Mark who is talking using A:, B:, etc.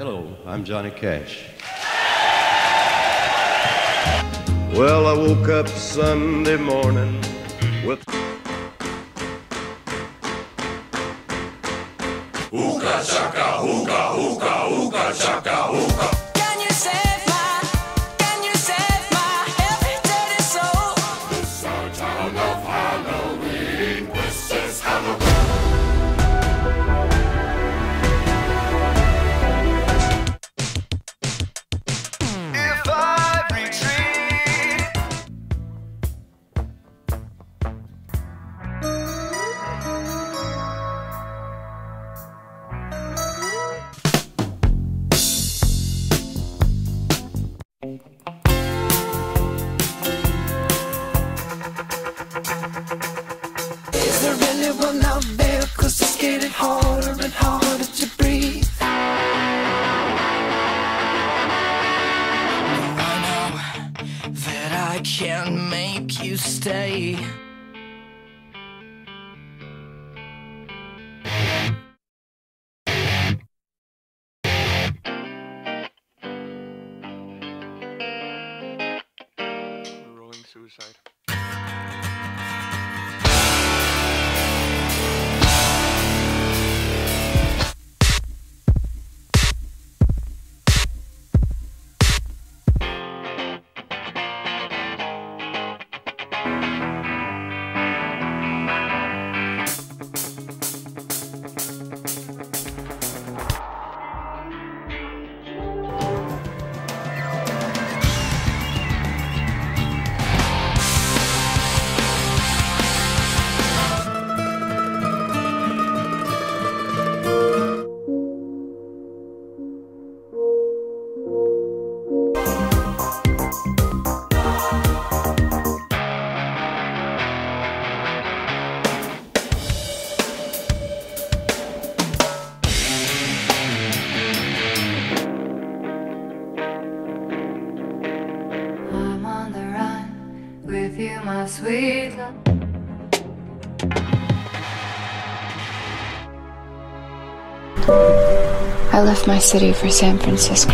A: Hello, I'm Johnny Cash. Well, I woke up Sunday morning with.
B: Can you save
C: I
B: can make you stay.
D: Rolling suicide.
E: With you, my sweet love. I left my city for San Francisco.